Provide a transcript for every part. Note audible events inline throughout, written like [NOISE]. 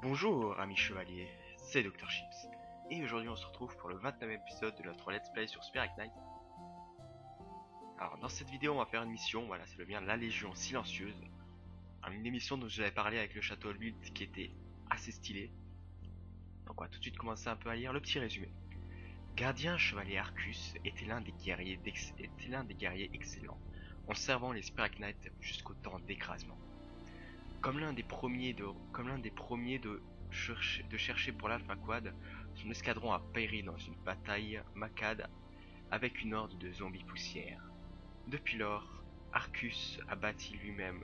Bonjour amis chevaliers, c'est Dr Chips, et aujourd'hui on se retrouve pour le 29 épisode de notre Let's Play sur Spirit Knight. Alors dans cette vidéo on va faire une mission, voilà c'est le bien La Légion Silencieuse. Une émission dont j'avais parlé avec le château Olbit qui était assez stylé. Donc on va tout de suite commencer un peu à lire le petit résumé. Gardien Chevalier Arcus était l'un des guerriers des guerriers excellents, en servant les Spirit Knights jusqu'au temps d'écrasement. Comme l'un des premiers de, comme l'un des premiers de, chercher, de chercher pour l'Alpha Quad, son escadron a péri dans une bataille macade avec une horde de zombies poussières. Depuis lors, Arcus a bâti lui-même,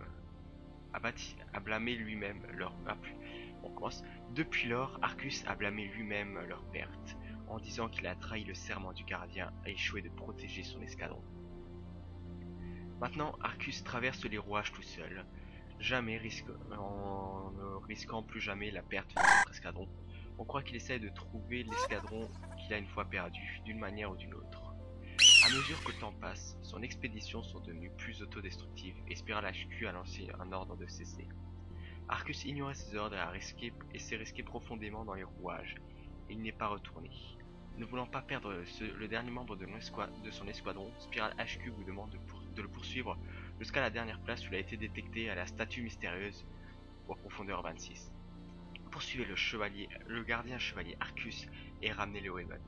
a bâti, a blâmé lui-même leur, ah, on commence. Depuis lors, Arcus a blâmé lui-même leur perte, en disant qu'il a trahi le serment du gardien et échoué de protéger son escadron. Maintenant, Arcus traverse les rouages tout seul, jamais en ne risquant plus jamais la perte de notre escadron. On croit qu'il essaie de trouver l'escadron qu'il a une fois perdu, d'une manière ou d'une autre. A mesure que le temps passe, son expéditions sont devenues plus autodestructives et Spiral HQ a lancé un ordre de cesser. Arcus ignorait ses ordres et, a risqué, et s'est risqué profondément dans les rouages. Il n'est pas retourné. Ne voulant pas perdre le dernier membre de, son escadron, Spiral HQ vous demande de, de le poursuivre jusqu'à la dernière place où il a été détecté à la statue mystérieuse pour profondeur 26. Poursuivez le chevalier, le gardien chevalier Arcus et ramenez-le au Haven.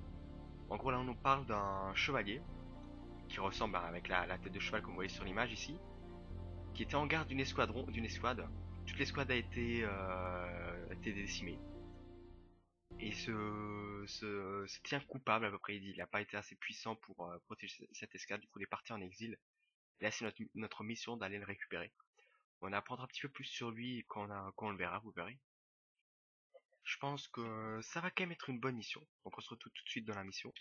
En gros là on nous parle d'un chevalier qui ressemble avec la, tête de cheval comme vous voyez sur l'image ici, qui était en garde d'une escadron, d'une escouade. Toute l'escouade a été, euh, décimée. Et se, tient coupable à peu près. Il n'a pas été assez puissant pour euh, protéger cette escouade. Du coup, il est parti en exil là, c'est notre, mission d'aller le récupérer. On apprendra un petit peu plus sur lui quand on, le verra, vous verrez. Je pense que ça va quand même être une bonne mission. Donc on se retrouve tout de suite dans la mission.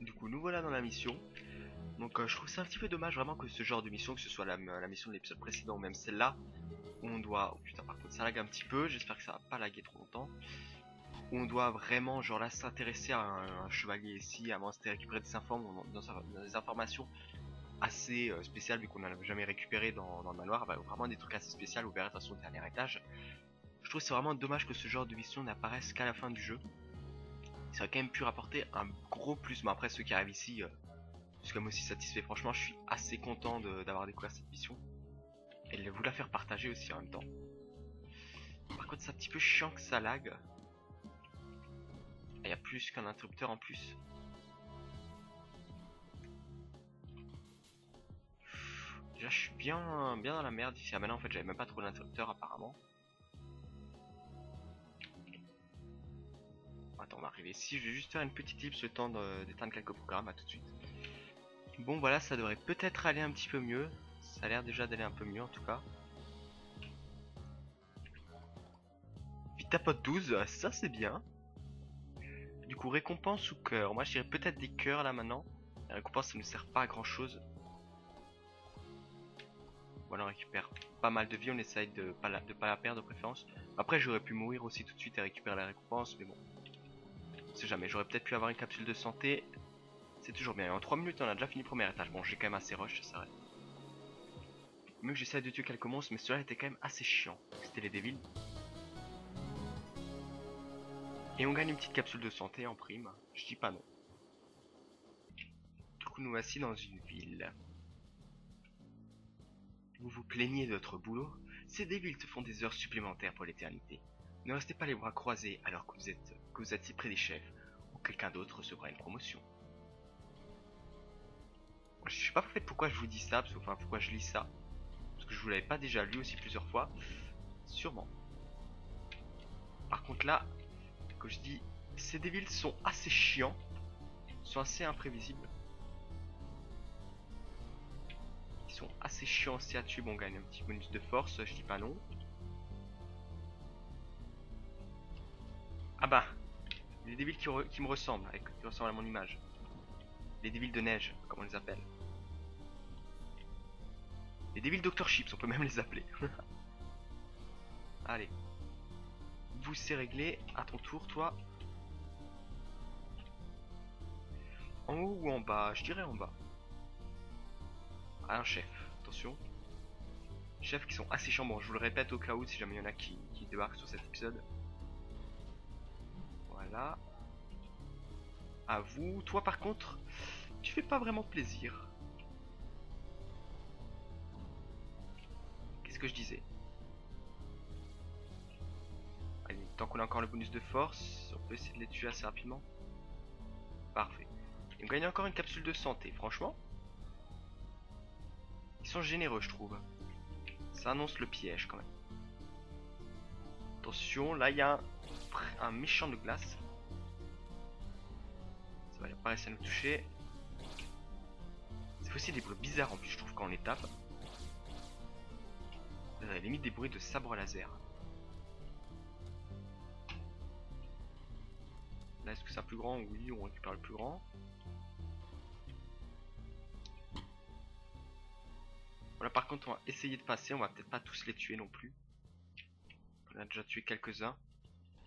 Du coup, nous voilà dans la mission. Donc euh, je trouve ça un petit peu dommage vraiment que ce genre de mission, que ce soit la, mission de l'épisode précédent ou même celle-là, où on doit... Oh putain, par contre ça lag un petit peu, j'espère que ça va pas laguer trop longtemps. Où on doit vraiment, genre là, s'intéresser à un, chevalier ici, à moins de récupérer des, inform dans, dans des informations assez euh, spécial vu qu'on n'a jamais récupéré dans, le manoir, bah, vraiment des trucs assez spéciaux, toute façon au dernier étage. Je trouve c'est vraiment dommage que ce genre de mission n'apparaisse qu'à la fin du jeu. Ça aurait quand même pu rapporter un gros plus, mais après ceux qui arrivent ici, euh, je suis comme aussi satisfait. Franchement, je suis assez content d'avoir découvert cette mission. Et de vous la faire partager aussi en même temps. Par contre, c'est un petit peu chiant que ça lag. Il y a plus qu'un interrupteur en plus. Déjà, je suis bien, bien dans la merde ici. Ah, maintenant, en fait, j'avais même pas trop d'interrupteur apparemment. Attends, on va arriver ici. Je vais juste faire une petite tips le temps d'éteindre quelques programmes. À tout de suite. Bon, voilà, ça devrait peut-être aller un petit peu mieux. Ça a l'air déjà d'aller un peu mieux en tout cas. Vitapote 12, ça c'est bien. Du coup, récompense ou cœur? Moi, je dirais peut-être des cœurs là maintenant. La récompense, ça ne sert pas à grand chose. On récupère pas mal de vie, on essaye de pas la, pas la perdre de préférence. Après, j'aurais pu mourir aussi tout de suite et récupérer la récompense, mais bon. C'est jamais, j'aurais peut-être pu avoir une capsule de santé. C'est toujours bien. en 3 minutes, on a déjà fini le premier étage. Bon, j'ai quand même assez rush, ça s'arrête. Mieux que j'essaie de tuer quelques monstres, mais cela était quand même assez chiant. C'était les débiles. Et on gagne une petite capsule de santé en prime. Je dis pas non. Du coup, nous voici dans une ville. Vous vous plaignez de votre boulot Ces débiles te font des heures supplémentaires pour l'éternité. Ne restez pas les bras croisés alors que vous êtes, que vous êtes si près des chefs, ou quelqu'un d'autre recevra une promotion. Je sais pas fait pourquoi je vous dis ça, enfin pourquoi je lis ça. Parce que je vous l'avais pas déjà lu aussi plusieurs fois. Sûrement. Par contre là, que je dis, ces débiles sont assez chiants, sont assez imprévisibles. Sont assez chiants aussi à tuer. Bon, on gagne un petit bonus de force, je dis pas non. Ah bah, les débiles qui, qui me ressemblent, avec, qui ressemblent à mon image. Les débiles de neige, comme on les appelle. Les débiles Dr Chips, on peut même les appeler. [LAUGHS] Allez. Vous c'est réglé. À ton tour, toi. En haut ou en bas? Je dirais en bas un chef. Attention. Chefs qui sont assez. Bon, je vous le répète au cas où, si jamais il y en a qui, débarquent sur cet épisode. Voilà. À vous. Toi par contre, tu fais pas vraiment plaisir. Qu'est-ce que je disais? Allez, tant qu'on a encore le bonus de force, on peut essayer de les tuer assez rapidement. Parfait. On gagne encore une capsule de santé, franchement. Ils sont généreux, je trouve. Ça annonce le piège quand même. Attention, là il y a un, méchant de glace. Ça va pas réussir à nous toucher. C'est aussi des bruits bizarres en plus, je trouve, quand on les tape. Ça a limite des bruits de sabre laser. Là, est-ce que c'est un plus grand? Oui, on récupère le plus grand. Voilà, par contre, on va essayer de passer. On va peut-être pas tous les tuer non plus. On a déjà tué quelques-uns.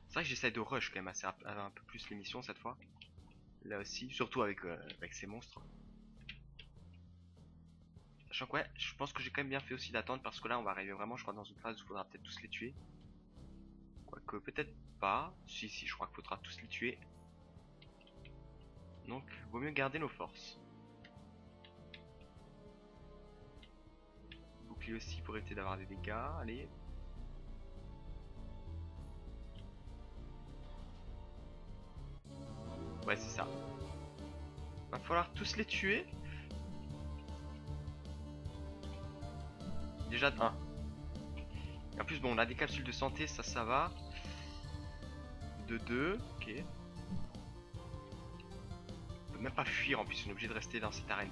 C'est vrai que j'essaie de rush quand même assez un peu plus l'émission cette fois. Là aussi, surtout avec, euh, avec ces monstres. Sachant que ouais, je pense que j'ai quand même bien fait aussi d'attendre parce que là on va arriver vraiment je crois dans une phase où il faudra peut-être tous les tuer. Quoique peut-être pas. Si si je crois qu'il faudra tous les tuer. Donc vaut mieux garder nos forces. Aussi pour éviter d'avoir des dégâts. Allez. Ouais c'est ça. Va falloir tous les tuer. Déjà de 1. En plus bon on a des capsules de santé, ça ça va. De 2, ok. On peut même pas fuir en plus, on est obligé de rester dans cette arène.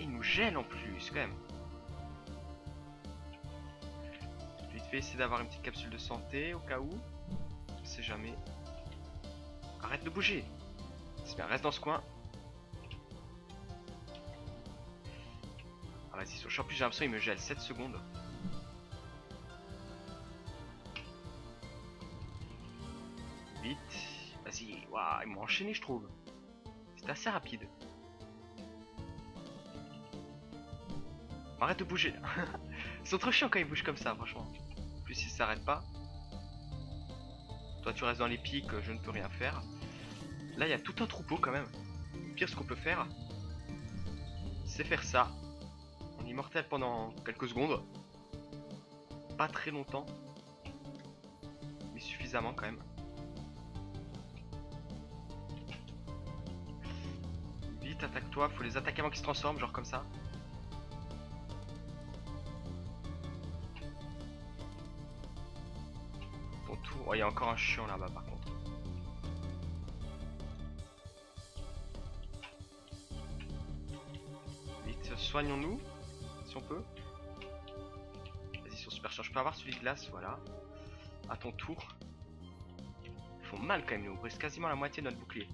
Il nous gêne en plus quand même. Vite fait essayer d'avoir une petite capsule de santé au cas où. On sait jamais. Arrête de bouger. C'est bien, reste dans ce coin. Ah vas-y, sur le plus j'ai l'impression il me gèle 7 secondes. Vite. Vas-y, ils m'ont enchaîné je trouve. C'était assez rapide. Arrête de bouger. [LAUGHS] ils sont trop chiants quand ils bougent comme ça, franchement. En plus, ils s'arrêtent pas. Toi, tu restes dans les pics, je ne peux rien faire. Là, il y a tout un troupeau quand même. pire, ce qu'on peut faire, c'est faire ça. On est immortel pendant quelques secondes. Pas très longtemps. Mais suffisamment quand même. Vite, attaque-toi. Faut les attaquer avant qu'ils se transforment, genre comme ça. Tour. Oh, il y a encore un chiant là-bas par contre. Vite, soignons-nous. Si on peut. Vas-y, sur super charge. Je peux avoir celui de glace, voilà. À ton tour. Ils font mal quand même, nous. On brise quasiment la moitié de notre bouclier.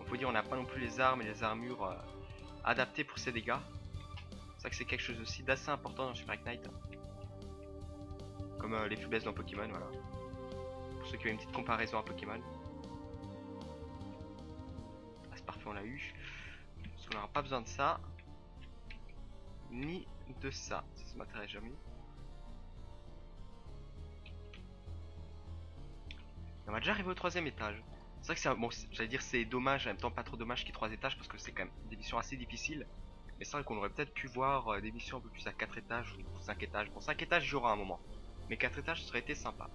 On faut dire, on n'a pas non plus les armes et les armures euh, adaptées pour ces dégâts. C'est vrai que c'est quelque chose aussi d'assez important dans Super Knight. Comme euh, les faiblesses dans Pokémon, voilà. Pour ceux qui ont une petite comparaison à Pokémon. Ah, c'est parfait, on l'a eu. Parce qu'on n'aura pas besoin de ça. Ni de ça. Ça, m'intéresse jamais. On va déjà arriver au troisième étage. C'est vrai que c'est bon, j'allais dire c'est dommage, en même temps pas trop dommage qu'il y ait trois étages parce que c'est quand même des missions assez difficiles. Mais c'est vrai qu'on aurait peut-être pu voir euh, des missions un peu plus à 4 étages ou 5 étages. Bon 5 étages j'aurai un moment. Mais 4 étages ça aurait été sympa.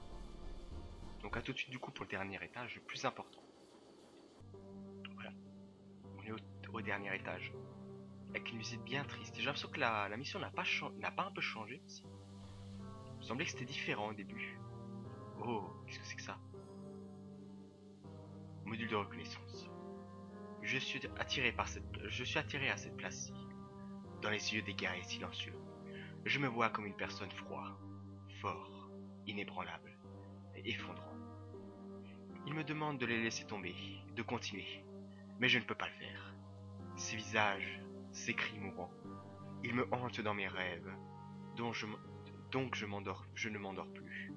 Donc à tout de suite du coup pour le dernier étage, le plus important. Voilà. On est au, dernier étage. Avec une visite bien triste. J'ai l'impression que la, mission n'a pas, un peu changé aussi. Il me semblait que c'était différent au début. Oh, qu'est-ce que c'est que ça? Module de reconnaissance. Je suis attiré par cette, je suis attiré à cette place-ci, dans les yeux des guerriers silencieux. Je me vois comme une personne froide, fort, inébranlable effondrant. Il me demande de les laisser tomber, de continuer, mais je ne peux pas le faire. Ces visages, ces cris mourants, ils me hantent dans mes rêves, je, donc je je ne m'endors plus.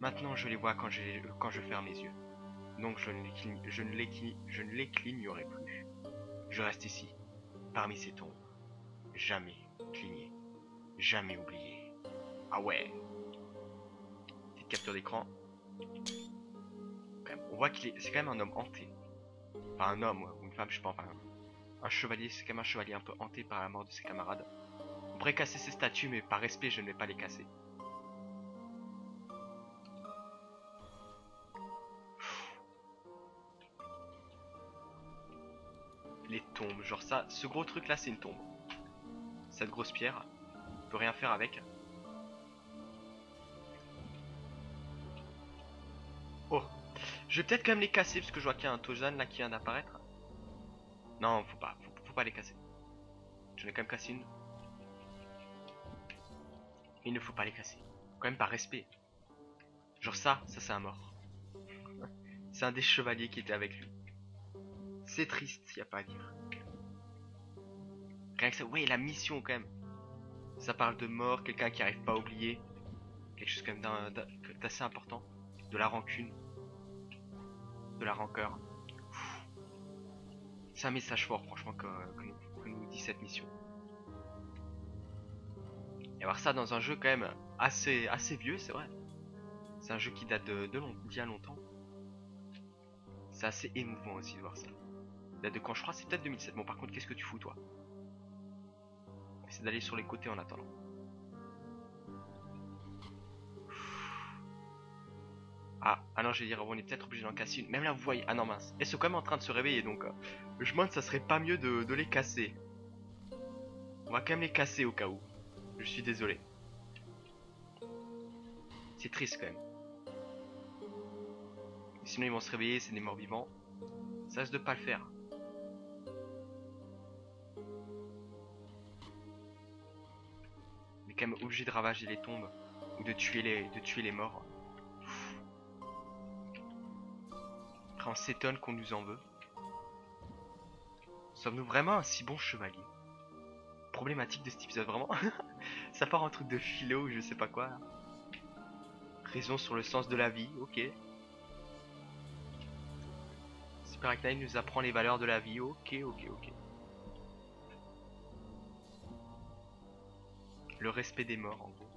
Maintenant, je les vois quand, je ferme les yeux donc je ne les clignerai plus. Je reste ici, parmi ces tombes. Jamais cligné, jamais oublié. Ah ouais Capture d'écran. On voit qu'il est... C'est quand même un homme hanté. Enfin, un homme ou une femme, je sais pas. Un chevalier, c'est quand même un chevalier un peu hanté par la mort de ses camarades. On pourrait casser ses statues, mais par respect, je ne vais pas les casser. Les tombes, genre ça, ce gros truc là, c'est une tombe. Cette grosse pierre, on peut rien faire avec. Oh, je vais peut-être quand même les casser parce que je vois qu'il y a un Tozan là qui vient d'apparaître. Non, faut pas, faut, pas les casser. J'en ai quand même cassé une. Il ne faut pas les casser. Quand même par respect. Genre ça, ça c'est un mort. [LAUGHS] c'est un des chevaliers qui était avec lui. C'est triste, y a pas à dire. Rien que ça, ouais, la mission quand même. Ça parle de mort, quelqu'un qui arrive pas à oublier. Quelque chose quand même d'assez important. De la rancune. De la rancœur. C'est un message fort, franchement, que, nous, dit cette mission. Et avoir ça dans un jeu quand même assez, assez vieux, c'est vrai. C'est un jeu qui date de, de bien longtemps. C'est assez émouvant aussi de voir ça. Date de quand je crois c'est peut-être 2007. Bon par contre qu'est-ce que tu fous toi? C'est d'aller sur les côtés en attendant. Ah, ah non, je vais dire, on est peut-être obligé d'en casser une. Même là, vous voyez. Ah non, mince. Elles sont quand même en train de se réveiller, donc euh, je me demande ça serait pas mieux de, les casser. On va quand même les casser au cas où. Je suis désolé. C'est triste quand même. Sinon, ils vont se réveiller, c'est des morts vivants. Ça risque de pas le faire. On est quand même obligé de ravager les tombes ou de tuer les, de tuer les morts. On s'étonne qu'on nous en veut. Sommes-nous vraiment un si bon chevalier? Problématique de cet épisode, vraiment. [LAUGHS] Ça part en truc de philo ou je sais pas quoi. Raison sur le sens de la vie, ok. Super Knight nous apprend les valeurs de la vie, ok, ok, ok. Le respect des morts, en gros.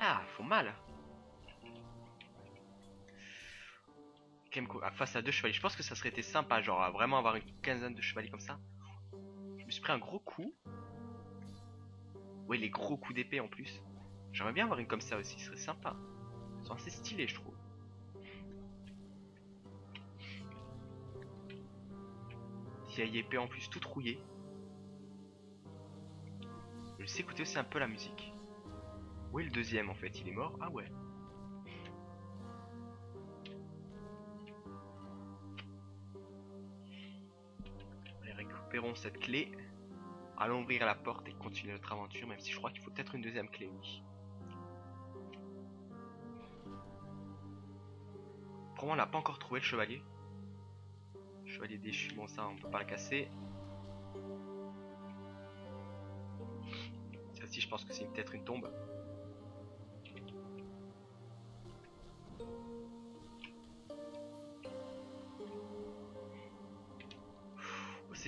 Ah, font mal. Face à deux chevaliers. Je pense que ça serait été sympa, genre vraiment avoir une quinzaine de chevaliers comme ça. Je me suis pris un gros coup. Oui, les gros coups d'épée en plus. J'aimerais bien avoir une comme ça aussi, ce serait sympa. Ils sont assez stylés, je trouve. Vieille épée en plus, toute rouillée. Je sais écouter aussi un peu la musique. Où le deuxième en fait? Il est mort? Ah ouais. Cette clé. Allons ouvrir la porte et continuer notre aventure, même si je crois qu'il faut peut-être une deuxième clé, oui. Pour moi, on n'a pas encore trouvé le chevalier. chevalier déchu, bon ça, on peut pas le casser. Celle-ci, je pense que c'est peut-être une tombe.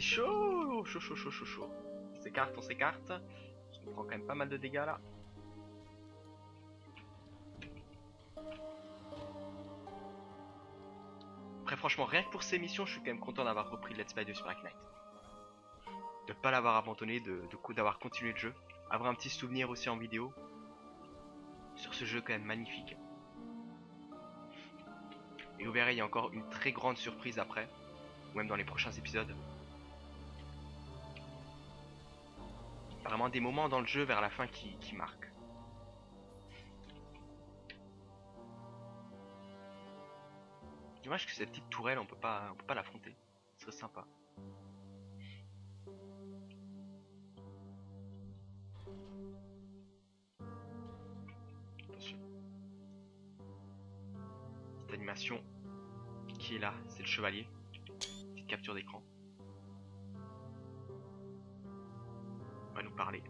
Chaud Chaud, chaud, chaud, chaud, chaud. On s'écarte, on s'écarte. On prend quand même pas mal de dégâts là. Après franchement, rien que pour ces missions, je suis quand même content d'avoir repris Let's Play de Spike Knight. De pas l'avoir abandonné, de, de d'avoir continué le jeu. Avoir un petit souvenir aussi en vidéo. Sur ce jeu quand même magnifique. Et vous verrez, il y a encore une très grande surprise après. Ou même dans les prochains épisodes. Vraiment des moments dans le jeu vers la fin qui, marquent. Dommage que cette petite tourelle, on peut pas, on peut pas l'affronter. Ce serait sympa. Attention. Cette animation qui est là, c'est le chevalier. Petite capture d'écran. Nous parler.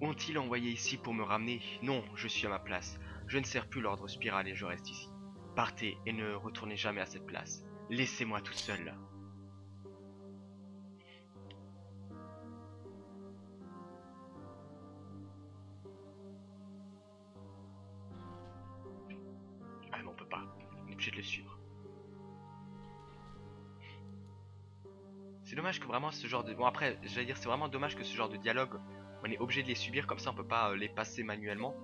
Ont-ils envoyé ici pour me ramener? Non, je suis à ma place. Je ne sers plus l'ordre spirale et je reste ici. Partez et ne retournez jamais à cette place. Laissez-moi tout seul. Vraiment ce genre de... Bon après, j'allais dire, c'est vraiment dommage que ce genre de dialogue, on est obligé de les subir, comme ça on peut pas euh, les passer manuellement.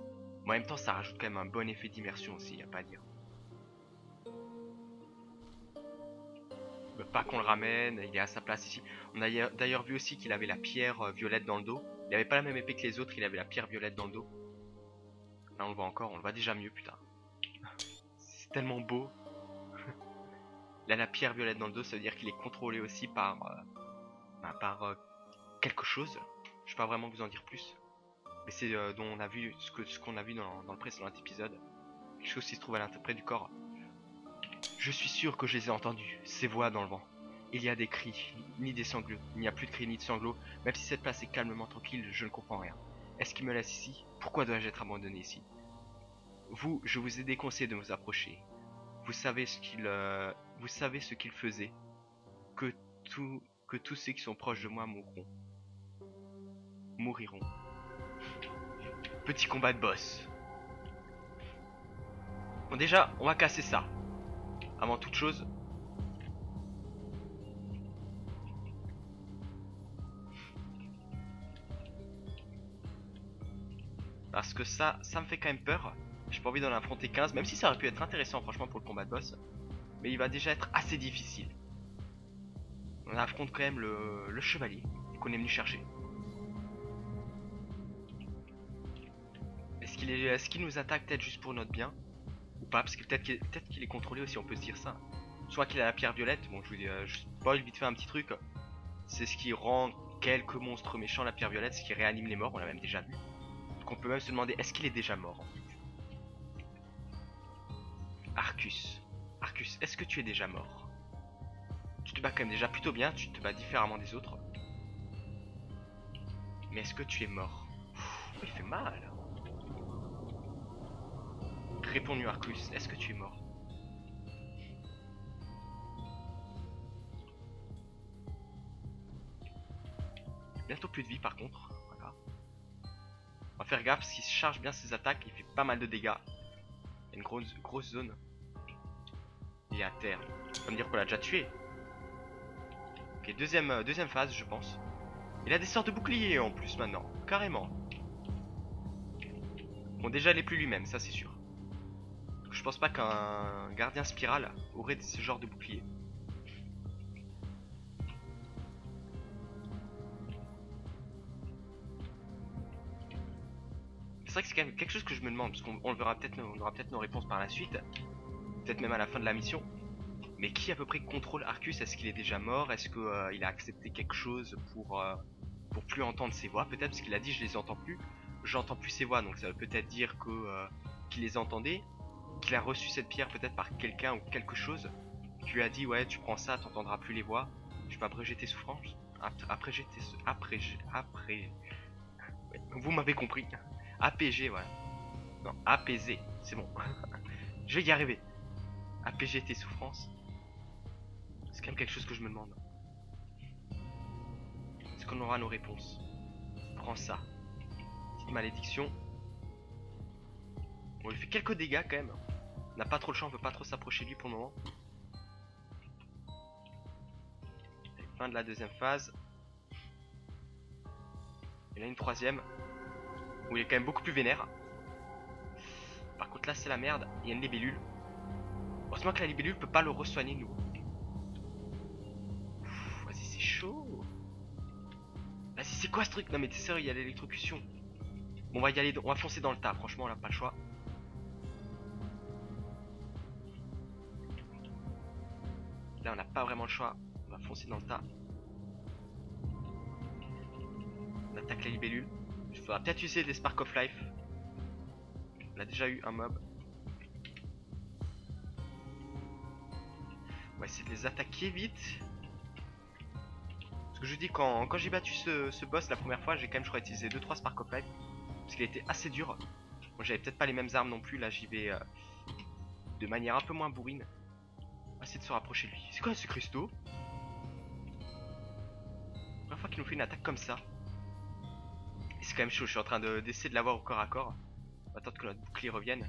Mais en même temps, ça rajoute quand même un bon effet d'immersion aussi, y a pas à dire. pas qu'on le ramène, il est à sa place ici. On a d'ailleurs vu aussi qu'il avait la pierre euh, violette dans le dos. Il avait pas la même épée que les autres, il avait la pierre violette dans le dos. Là on le voit encore, on le voit déjà mieux putain. C'est tellement beau. [LAUGHS] Là la pierre violette dans le dos, ça veut dire qu'il est contrôlé aussi par, euh, par euh, quelque chose. Je peux pas vraiment vous en dire plus. Mais c'est dont on a vu ce qu'on a vu dans, le précédent épisode. Quelque chose qui se trouve à l'intérieur du corps. Je suis sûr que je les ai entendus, ces voix dans le vent. Il y a des cris, ni des sanglots. Il n'y a plus de cris ni de sanglots. Même si cette place est calmement tranquille, je ne comprends rien. Est-ce qu'il me laisse ici? Pourquoi dois-je être abandonné ici? Vous, je vous ai déconseillé de vous approcher. Vous savez ce qu'il, euh, vous savez ce qu'il faisait. Que tout, que tous ceux qui sont proches de moi mourront. Mouriront. Petit combat de boss. Bon déjà, on va casser ça avant toute chose. Parce que ça, ça me fait quand même peur. J'ai pas envie d'en affronter 15, même si ça aurait pu être intéressant franchement pour le combat de boss. Mais il va déjà être assez difficile. On affronte quand même le, chevalier qu'on est venu chercher. Est-ce qu'il est, est, nous attaque peut-être juste pour notre bien ou pas, parce que peut-être qu'il est contrôlé aussi, on peut se dire ça. Soit qu'il a la pierre violette, bon je vous dis, euh, je spoil vite fait un petit truc. C'est ce qui rend quelques monstres méchants la pierre violette, ce qui réanime les morts, on l'a même déjà vu. Donc on peut même se demander, est-ce qu'il est déjà mort Arcus. Arcus, est-ce que tu es déjà mort? Te bats quand même déjà plutôt bien, tu te bats différemment des autres. Mais est-ce que tu es mort? Il fait mal. Réponds-nous Arcus, est-ce que tu es mort? Bientôt plus de vie par contre. On va faire gaffe parce qu'il charge bien ses attaques, il fait pas mal de dégâts. Il y a une grosse, grosse zone. Il est à terre. Ça me dire qu'on l'a déjà tué? Euh, deuxième phase je pense. Il a des sortes de boucliers en plus maintenant, carrément. Bon déjà il est plus lui-même, ça c'est sûr. Je pense pas qu'un gardien spirale aurait ce genre de bouclier. C'est vrai que c'est quand même quelque chose que je me demande, parce qu'on verra peut-être, on aura peut-être nos réponses par la suite, peut-être même à la fin de la mission. Mais qui à peu près contrôle Arcus? Est-ce qu'il est déjà mort? Est-ce qu'il euh, a accepté quelque chose pour, euh, pour plus entendre ses voix? Peut-être parce qu'il a dit je les entends plus. J'entends plus ses voix, donc ça veut peut-être dire euh, qu'il les entendait qu'il a reçu cette pierre peut-être par quelqu'un ou quelque chose. Qui lui a dit ouais tu prends ça t'entendras plus les voix. Tu peux abréger tes souffrances. Après j'étais après après vous m'avez compris. APG voilà. Non apaiser c'est bon. [LAUGHS] Je vais y arriver. APG tes souffrances quelque chose que je me demande est-ce qu'on aura nos réponses? Prends ça petite malédiction on lui fait quelques dégâts quand même n'a pas trop le champ, on veut pas trop s'approcher de lui pour le moment. fin de la deuxième phase. Il y en a une troisième. Où il est quand même beaucoup plus vénère. Par contre là c'est la merde, il y a une libellule. Heureusement que la libellule peut pas le resoigner nous. Vas-y c'est chaud. Vas-y c'est quoi ce truc? Non mais t'es sérieux, il y a l'électrocution. Bon on va y aller, on va foncer dans le tas, franchement on n'a pas le choix. on n'a pas vraiment le choix. On va foncer dans le tas. On attaque la libellule. Il faudra peut-être utiliser des Spark of Life. On a déjà eu un mob. On va essayer de les attaquer vite. Parce que je dis, quand, j'ai battu ce, boss la première fois, j'ai quand même, je crois, utilisé 2-3 Spark of. Parce qu'il était assez dur. Bon, j'avais peut-être pas les mêmes armes non plus. Là, j'y vais euh, de manière un peu moins bourrine. On va essayer de se rapprocher de lui. C'est quoi ce cristaux Première fois qu'il nous fait une attaque comme ça. C'est quand même chaud, je suis en train d'essayer de, l'avoir au corps à corps. On va attendre que notre bouclier revienne.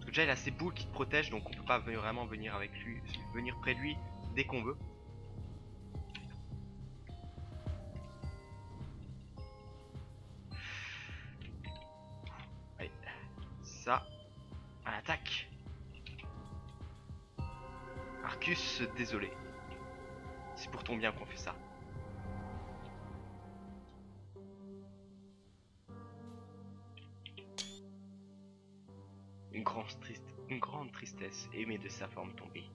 que déjà il a ses boules qui te protègent donc on peut pas vraiment venir avec lui, venir près de lui dès qu'on veut. À l'attaque. Arcus, désolé. C'est pour ton bien qu'on fait ça. Une grande, une grande tristesse émet de sa forme tombée.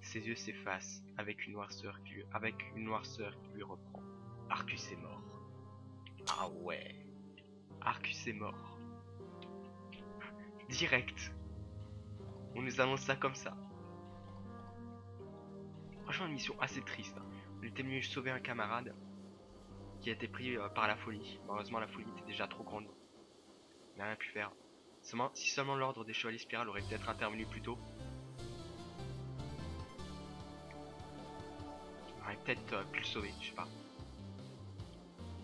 Ses yeux s'effacent avec une noirceur qui avec une noirceur qui lui reprend. Arcus est mort. Ah ouais. Arcus est mort. Direct. On nous annonce ça comme ça. Franchement, une mission assez triste. Hein. On était venu sauver un camarade qui a été pris euh, par la folie. Malheureusement, la folie était déjà trop grande. On n'a rien pu faire. Seulement, si seulement l'ordre des chevaliers spirales aurait peut-être intervenu plus tôt, on aurait peut-être euh, pu le sauver, je sais pas.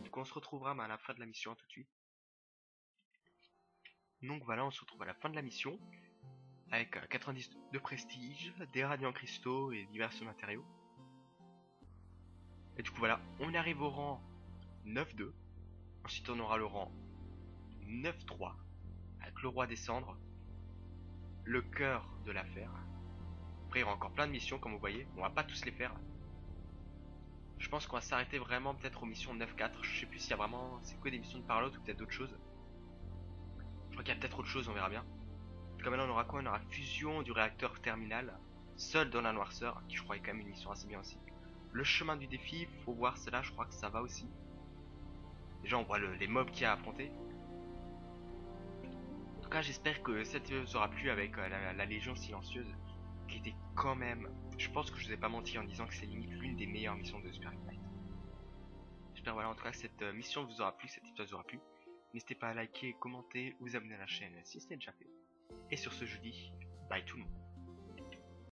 Du coup, on se retrouvera à la fin de la mission tout de suite. Donc voilà, on se retrouve à la fin de la mission avec 90 euh, de prestige, des radiants cristaux et divers matériaux. Et du coup voilà, on arrive au rang 9-2. Ensuite on aura le rang 9-3 avec le roi des cendres, le cœur de l'affaire. Après il y aura encore plein de missions comme vous voyez, on va pas tous les faire. Je pense qu'on va s'arrêter vraiment peut-être aux missions 9-4, je sais plus s'il y a vraiment, c'est que des missions de parlotte ou peut-être d'autres choses. Je crois qu'il y a peut-être autre chose, on verra bien. Comme maintenant on aura quoi? On aura fusion du réacteur terminal, seul dans la noirceur, qui je crois est quand même une mission assez bien aussi. Le chemin du défi, faut voir cela, je crois que ça va aussi. Déjà on voit les mobs qu'il y a à. En tout cas j'espère que cette vidéo vous aura plu avec euh, la, Légion Silencieuse, qui était quand même... Je pense que je vous ai pas menti en disant que c'est limite l'une des meilleures missions de Super. J'espère voilà en tout cas cette euh, mission vous aura plu, cette épisode vous aura plu. N'hésitez pas à liker, commenter, vous abonner à la chaîne si ce n'est déjà fait. Et sur ce je dis, bye tout le monde.